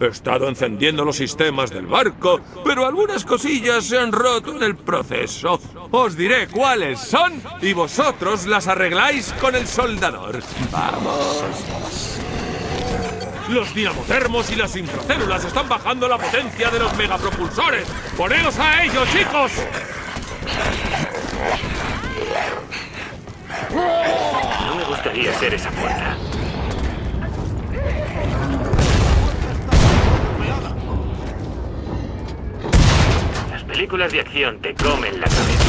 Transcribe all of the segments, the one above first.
He estado encendiendo los sistemas del barco, pero algunas cosillas se han roto en el proceso. Os diré cuáles son y vosotros las arregláis con el soldador. ¡Vamos! Los dinamotermos y las intracélulas están bajando la potencia de los megapropulsores. ¡Poneos a ellos, chicos! No me gustaría ser esa puerta. Películas de acción te comen la cabeza.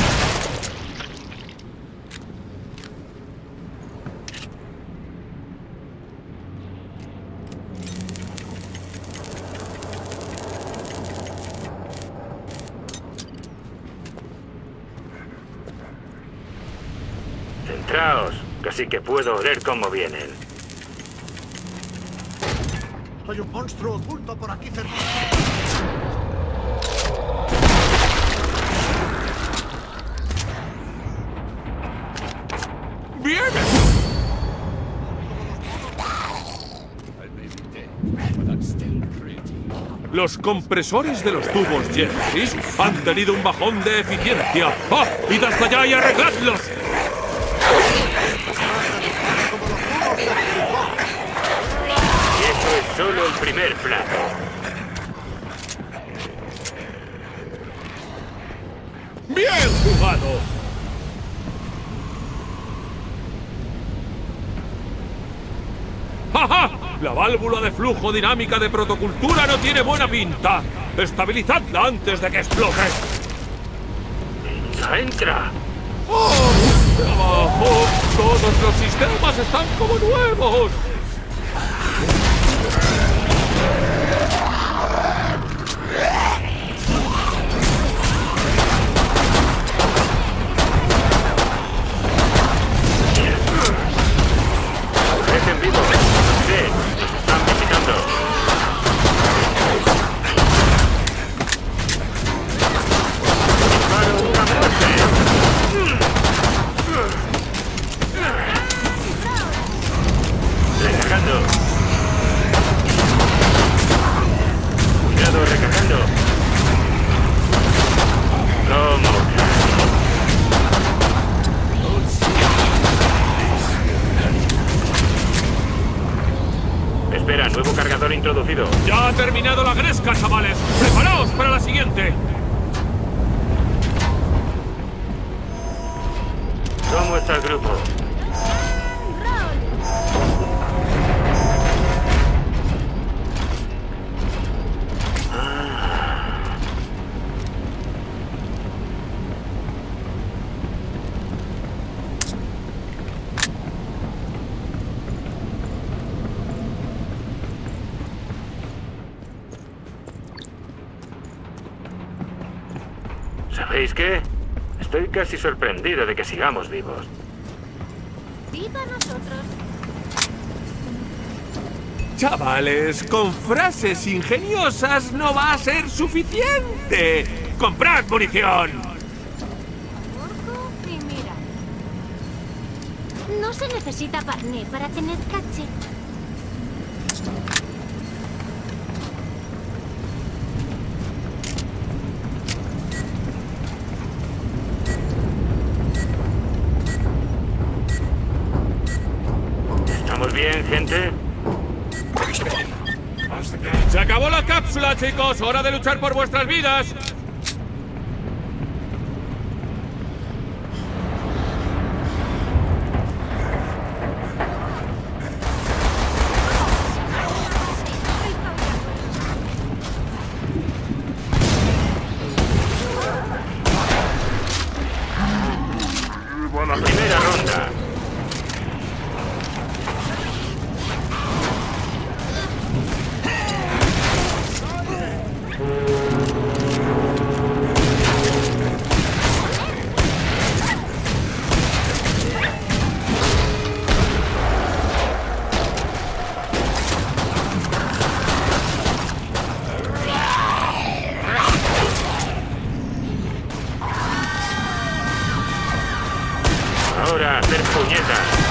Centraos, casi que puedo oler cómo vienen. Hay un monstruo oculto por aquí cerca. ¡Viene! Los compresores de los tubos Genesis han tenido un bajón de eficiencia. ¡Ah! ¡Id hasta allá y arregladlos! Y eso es solo el primer plato. ¡Bien jugado! ¡Ja, La válvula de flujo dinámica de protocultura no tiene buena pinta. Estabilizadla antes de que explote. ¡Ya entra! ¡Oh! ¡Trabajo! ¡Todos los sistemas están como nuevos! Casi sorprendido de que sigamos vivos. ¡Viva nosotros! Chavales, con frases ingeniosas no va a ser suficiente. ¡Comprad munición! Orco y mira. No se necesita parné para tener caché. ¿Estamos bien, gente? ¡Se acabó la cápsula, chicos! ¡Hora de luchar por vuestras vidas! そうい。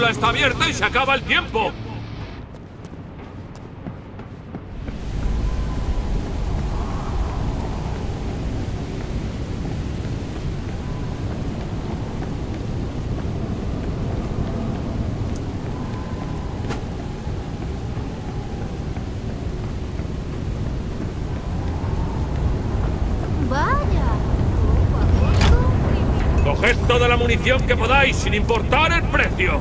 Cápsula está abierta y se acaba el tiempo. Coged toda la munición que podáis, sin importar el precio.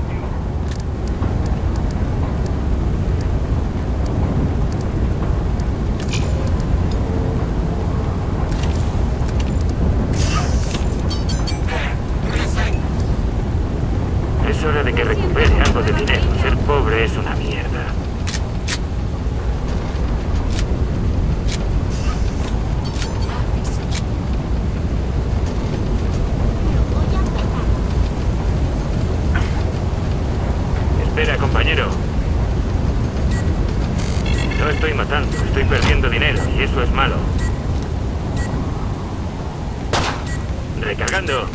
Es hora de que recupere algo de dinero. Ser pobre es una mierda. Lo voy a petar. Espera, compañero. No estoy matando, estoy perdiendo dinero y eso es malo. Recargando.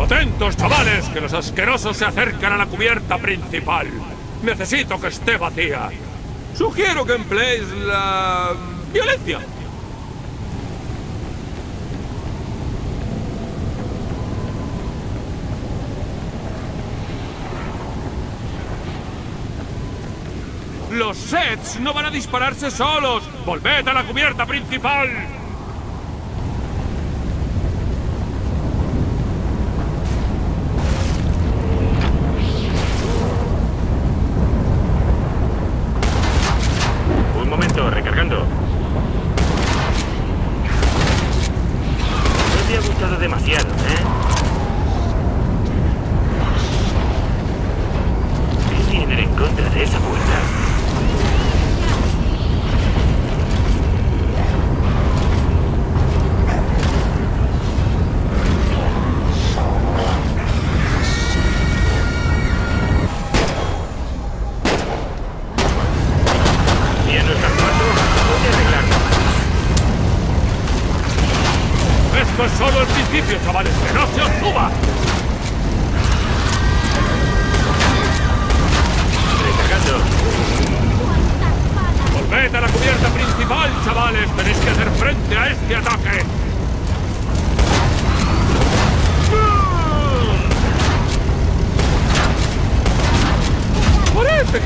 Atentos, chavales, que asquerosos se acercan a la cubierta principal. Necesito que esté vacía. Sugiero que empleéis la... violencia. Los sets no van a dispararse solos. Volved a la cubierta principal.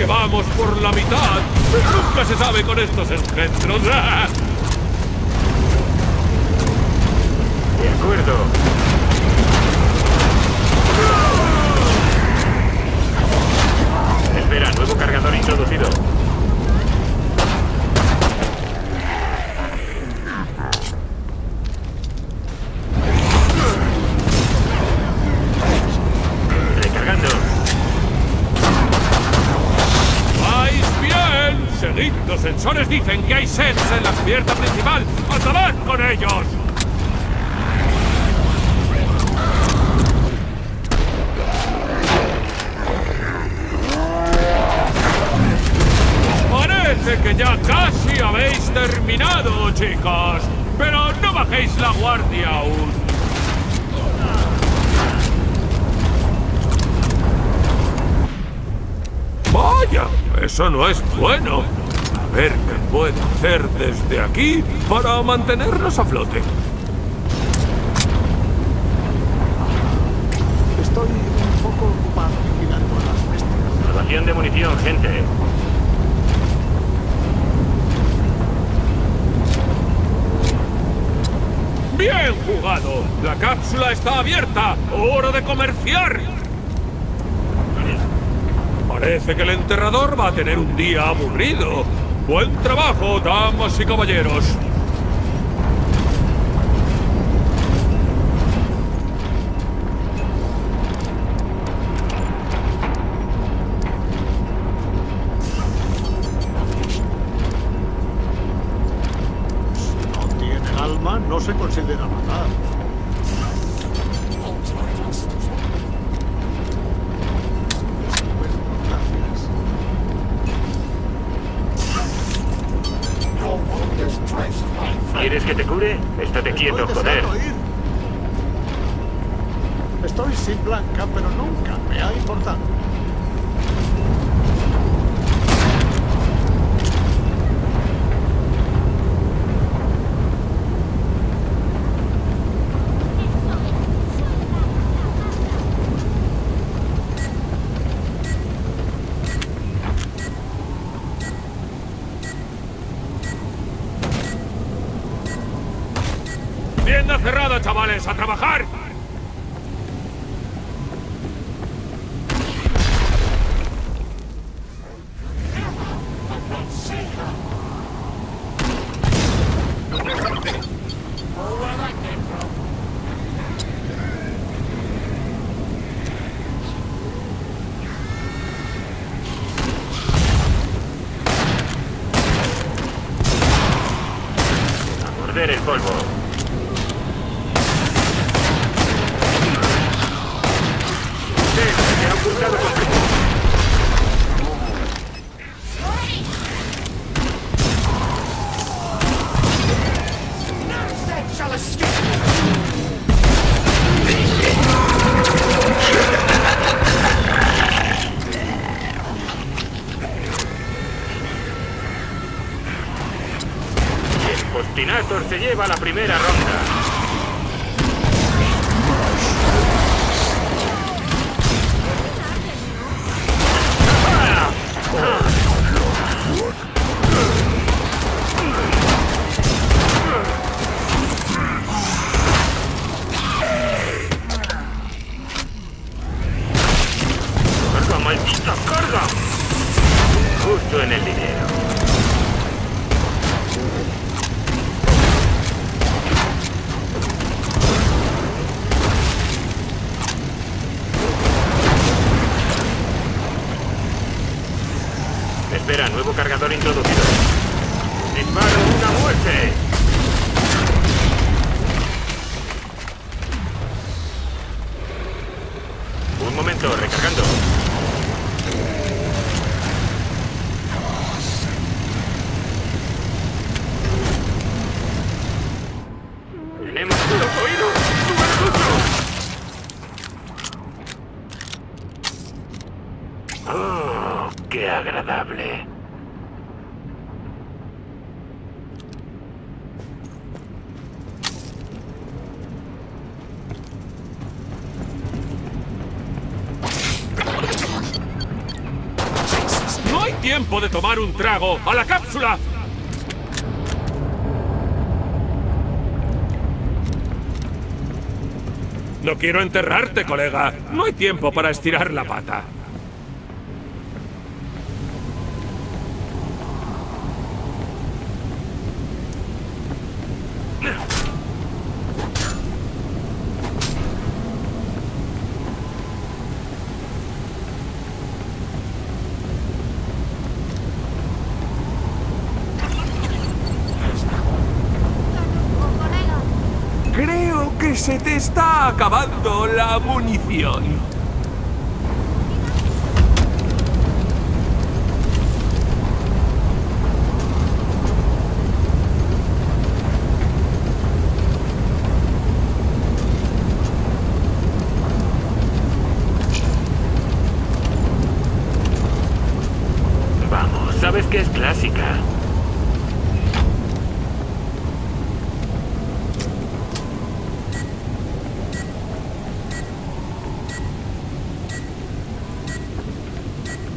Que vamos por la mitad. Nunca se sabe con estos engendros. De acuerdo. Espera, nuevo cargador introducido. Sensores dicen que hay sets en la cubierta principal. ¡Acabad con ellos! Parece que ya casi habéis terminado, chicos. Pero no bajéis la guardia aún. Vaya, eso no es bueno. A ver qué puedo hacer desde aquí para mantenernos a flote. Estoy un poco ocupado vigilando a las bestias. Salvación de munición, gente. ¡Bien jugado! La cápsula está abierta. ¡Hora de comerciar! Parece que el enterrador va a tener un día aburrido. Buen trabajo, damas y caballeros. A trabajar. Postinator se lleva la primera ronda. Qué agradable! No hay tiempo de tomar un trago. ¡A la cápsula! No quiero enterrarte, colega. No hay tiempo para estirar la pata. Canuco, colega. Creo que se te acabando la munición. Vamos, sabes que es clásica.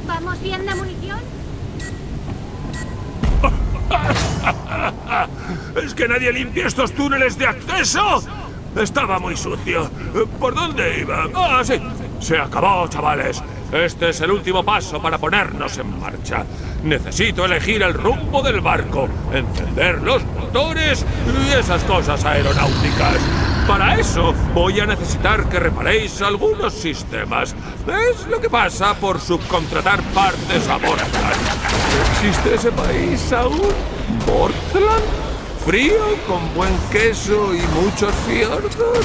¿Vamos bien de munición? ¿Es que nadie limpia estos túneles de acceso? Estaba muy sucio. ¿Por dónde iba? Ah, sí. Se acabó, chavales. Este es el último paso para ponernos en marcha. Necesito elegir el rumbo del barco, encender los motores y esas cosas aeronáuticas. Para eso voy a necesitar que reparéis algunos sistemas. Es lo que pasa por subcontratar partes a Bortland. ¿Existe ese país aún? ¿Bortland? ¿Frío, con buen queso y muchos fiordos?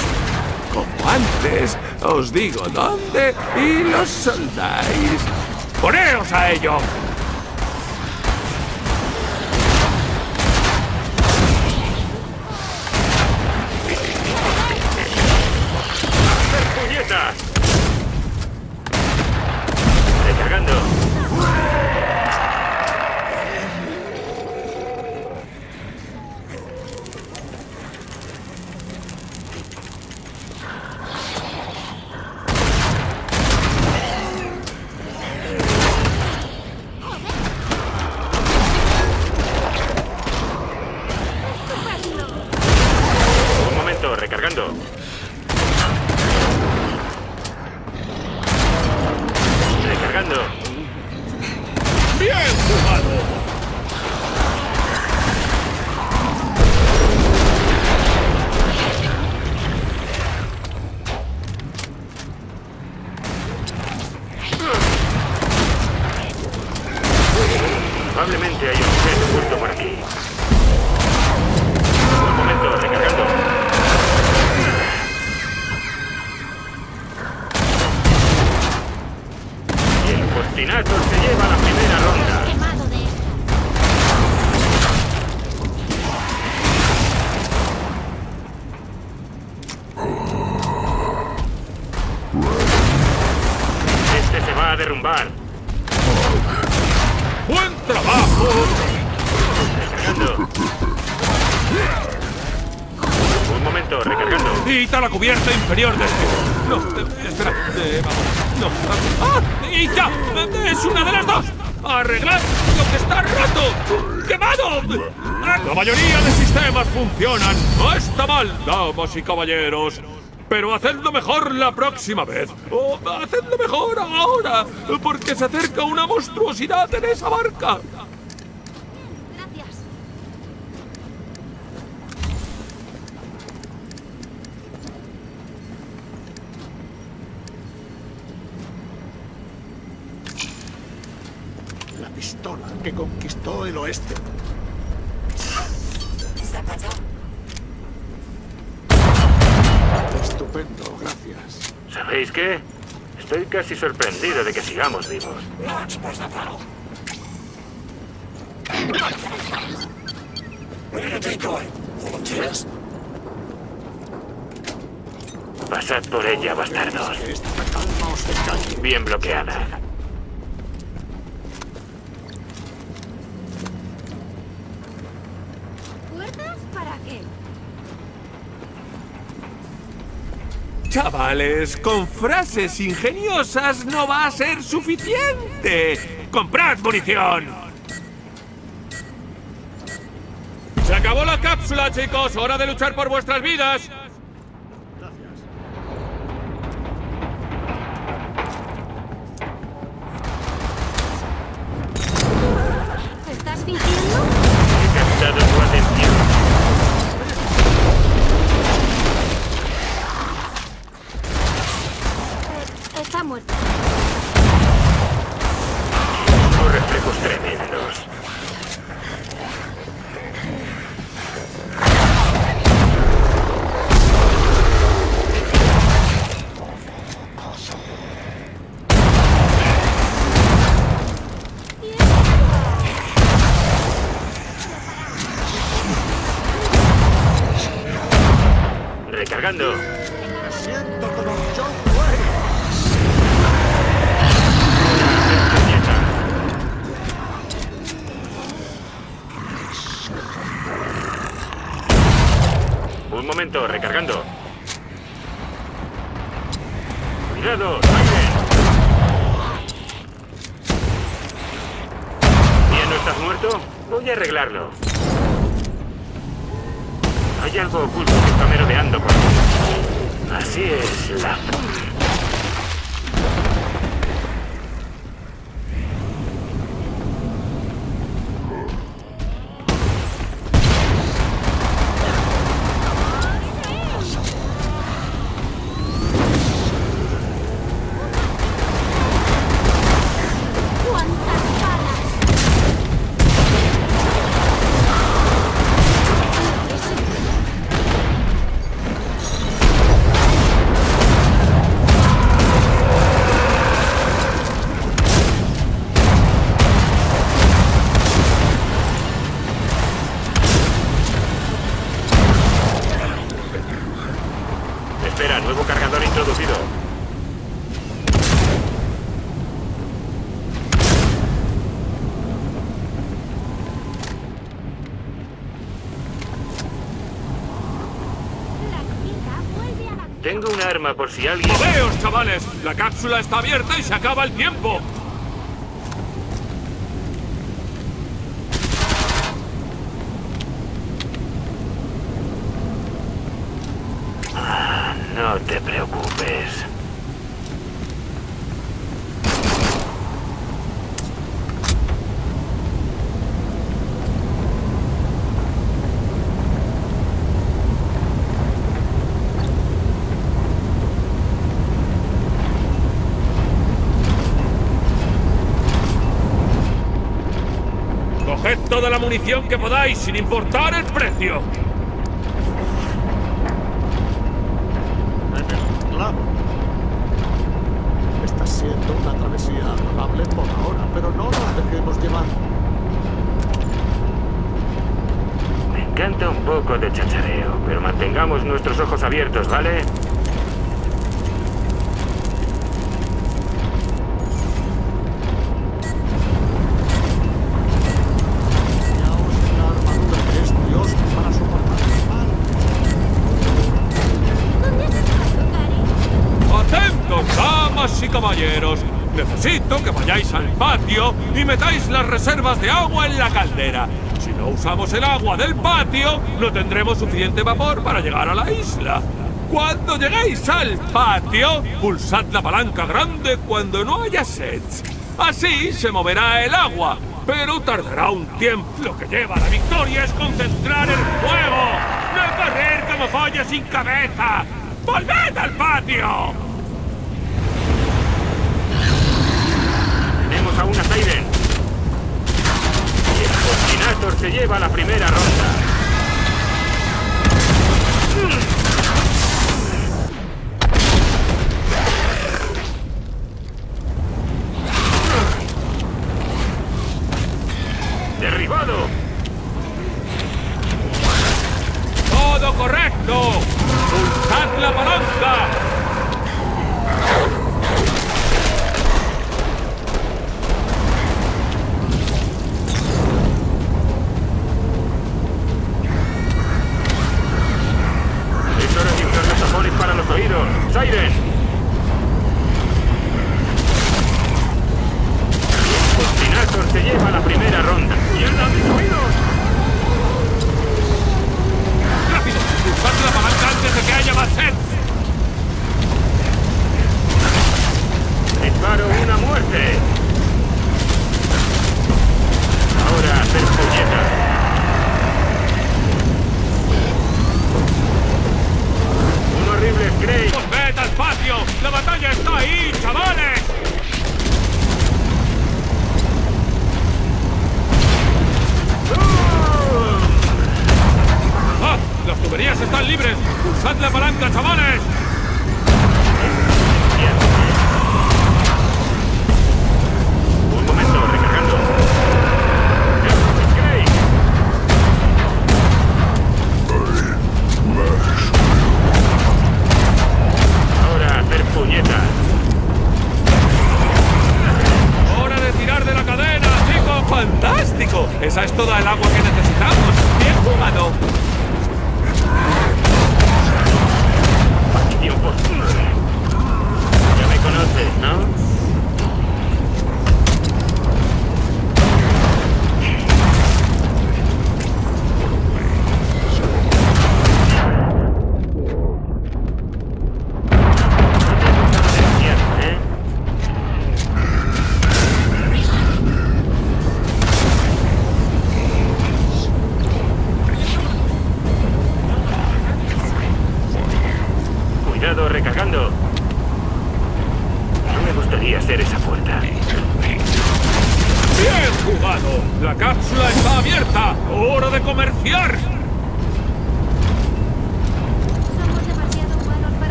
Como antes, os digo dónde y los soldáis. ¡Poneos a ello! El postinato se lleva la primera ronda. De... Este se va a derrumbar. ¡Buen trabajo! Recargando. Un momento, recargando. Quita la cubierta inferior de este. No, eh, espera. eh, vamos. ¡Ah! ¡Y ya! ¡Es una de las dos! ¡Arreglad lo que está roto! ¡Quemado! La mayoría de sistemas funcionan. No está mal, damas y caballeros. Pero hacedlo mejor la próxima vez. O hacedlo mejor ahora. Porque se acerca una monstruosidad en esa barca. Gracias. La pistola que conquistó el oeste. Estupendo, gracias. ¿Sabéis qué? Estoy casi sorprendido de que sigamos vivos. Pasad por ella, bastardos. Bien bloqueada. ¿Puertas para qué? Chavales, con frases ingeniosas no va a ser suficiente. ¡Comprad munición! ¡Se acabó la cápsula, chicos! ¡Hora de luchar por vuestras vidas! ¿Estás fingiendo? Por si alguien... ¡Moveos, chavales! La cápsula está abierta y se acaba el tiempo. te preocupes. Coged toda la munición que podáis, sin importar el precio. En el clavo. Está siendo una travesía agradable por ahora, pero no nos dejemos llevar. Me encanta un poco de chachareo, pero mantengamos nuestros ojos abiertos, ¿vale? Caballeros. Necesito que vayáis al patio y metáis las reservas de agua en la caldera. Si no usamos el agua del patio, no tendremos suficiente vapor para llegar a la isla. Cuando lleguéis al patio, pulsad la palanca grande cuando no haya sets. Así se moverá el agua, pero tardará un tiempo. Lo que lleva a la victoria es concentrar el fuego, no correr como pollo sin cabeza. ¡Volved al patio! Tenemos a una. Y el Postinator se lleva la primera ronda.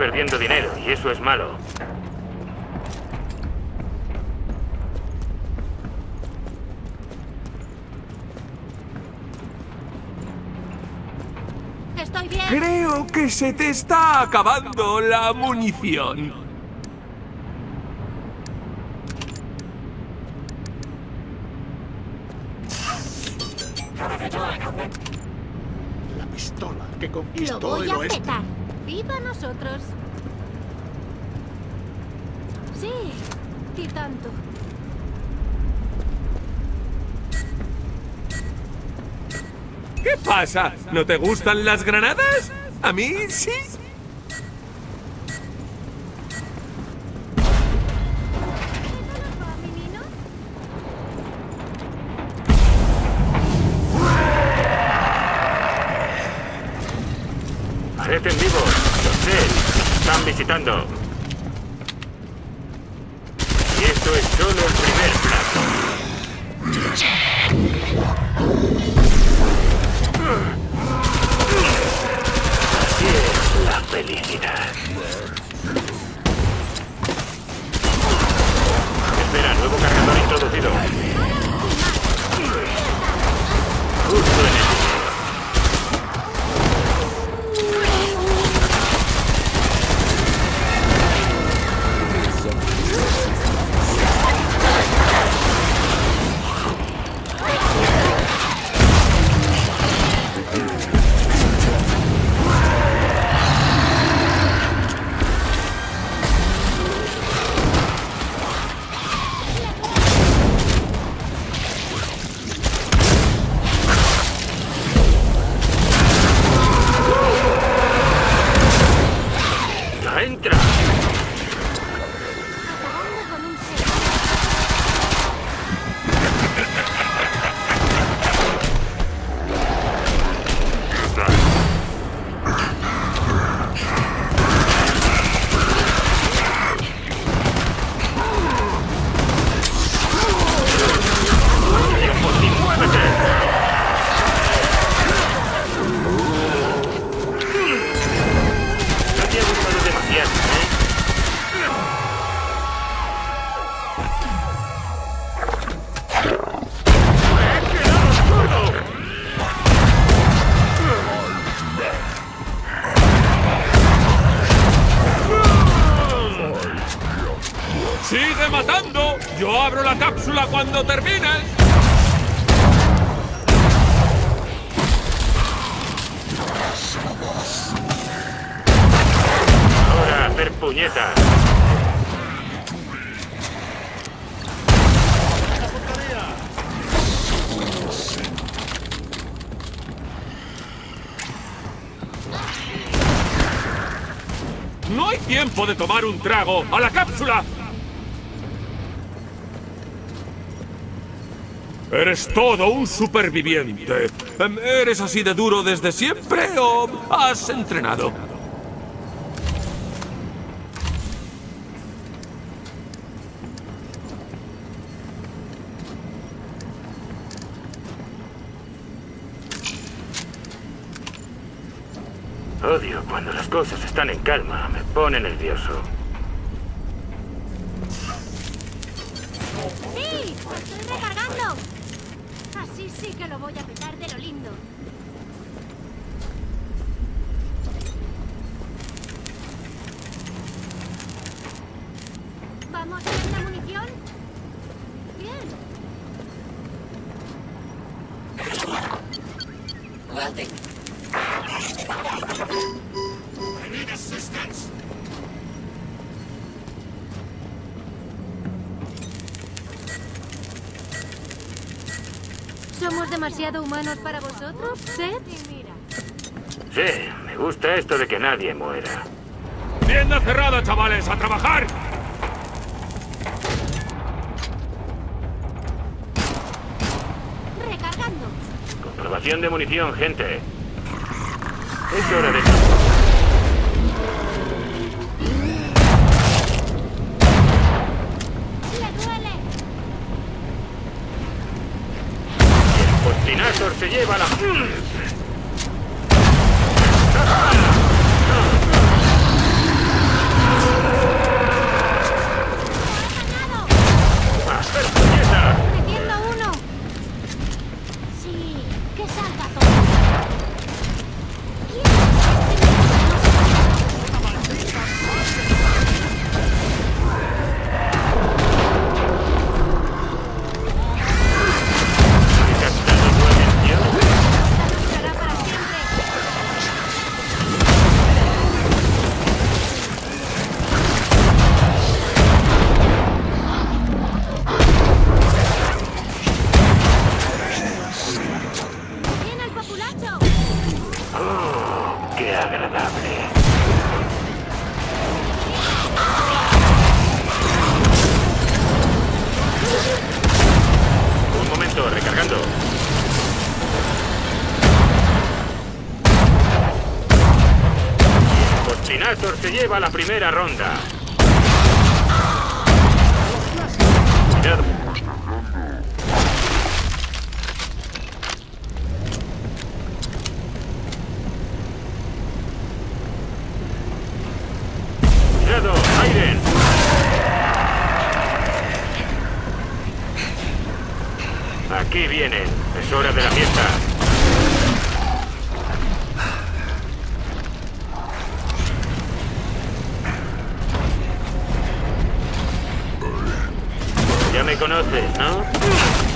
Perdiendo dinero y eso es malo. Estoy bien. Creo que se te está acabando la munición. pistola que conquistó el oeste. Sí, y tanto. ¿Qué pasa? ¿No te gustan las granadas? ¿A mí sí? De tomar un trago! ¡A la cápsula! Eres todo un superviviente. Em, ¿Eres así de duro desde siempre o has entrenado? Odio cuando las cosas están en calma. Pone nervioso. ¡Sí! ¡Lo estoy recargando! Así sí que lo voy a petar de lo lindo. ¿Vamos a ver la munición? Bien. Demasiado humanos para vosotros, Seth? Sí, me gusta esto de que nadie muera. ¡Tienda cerrada, chavales! ¡A trabajar! Recargando. Comprobación de munición, gente. Es hora de... postinator se lleva primera ronda. conoces, ¿no?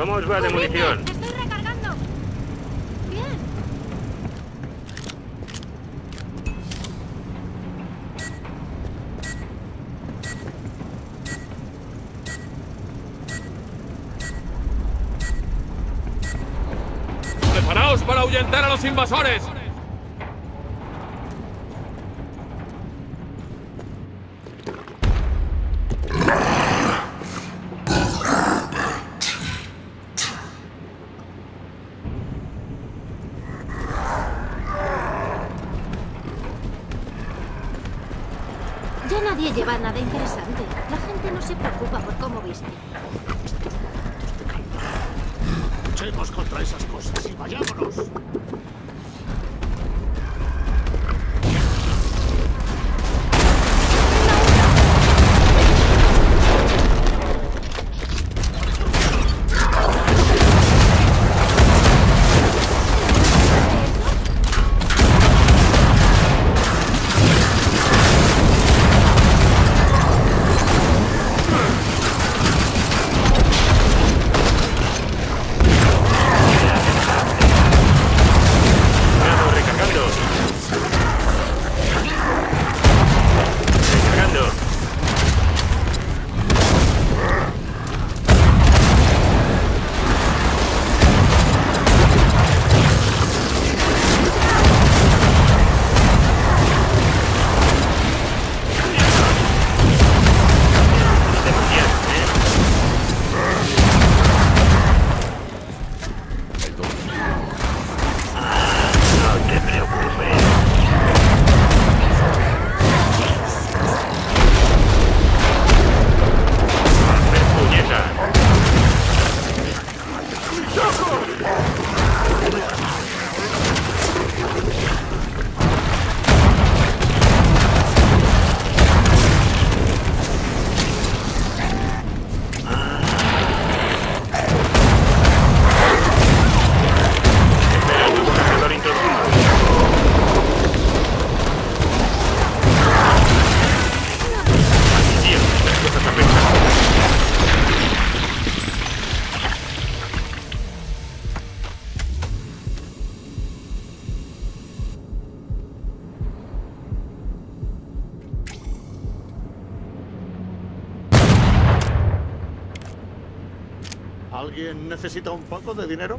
¿Cómo os va de munición? Estoy recargando. Bien. Preparaos para ahuyentar a los invasores. Necesita un poco de dinero?